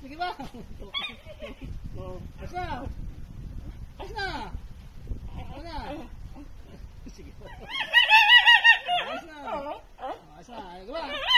Sige ba? oh, asa? Asa? Asa? Sige. Asa? Asa? Asa? Asa?